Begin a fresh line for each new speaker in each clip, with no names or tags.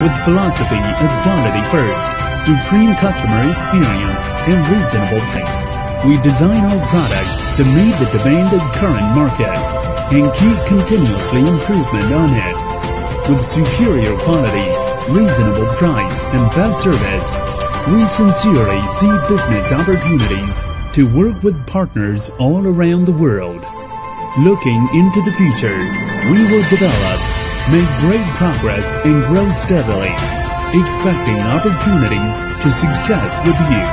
With philosophy of quality first, supreme customer experience, and reasonable price, we design our product to meet the demand of current market and keep continuously improvement on it. With superior quality, reasonable price, and best service, we sincerely see business opportunities to work with partners all around the world. Looking into the future, we will develop, make great progress, and grow steadily, expecting opportunities to success with you.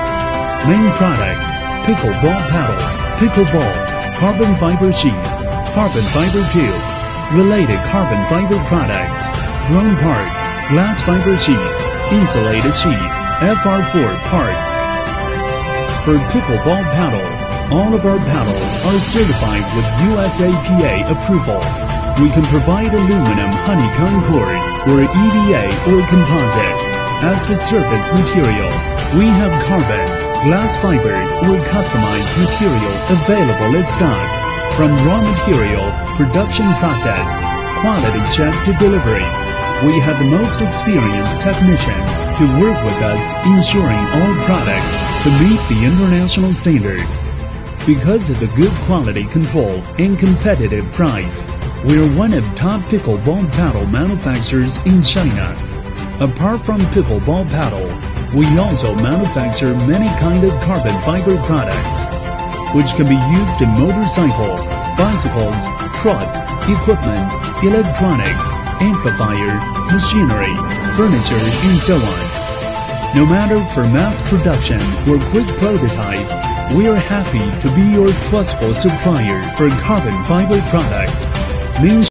Main product, pickleball paddle, pickleball, carbon fiber sheet, carbon fiber tube, related carbon fiber products, drone parts, glass fiber sheet, insulated sheet, FR4 parts. For pickleball paddle, all of our paddle are certified with USAPA approval. We can provide aluminum honeycomb core or EVA or composite. As the surface material, we have carbon, glass fiber, or customized material available in stock. From raw material, production process, quality check to delivery, we have the most experienced technicians to work with us ensuring all product to meet the international standard. Because of the good quality control and competitive price, we're one of top pickleball paddle manufacturers in China. Apart from pickleball paddle, we also manufacture many kind of carbon fiber products, which can be used in motorcycle, bicycles, truck, equipment, electronic, amplifier, machinery, furniture, and so on. No matter for mass production or quick prototype, we are happy to be your trustful supplier for carbon fiber product. Ming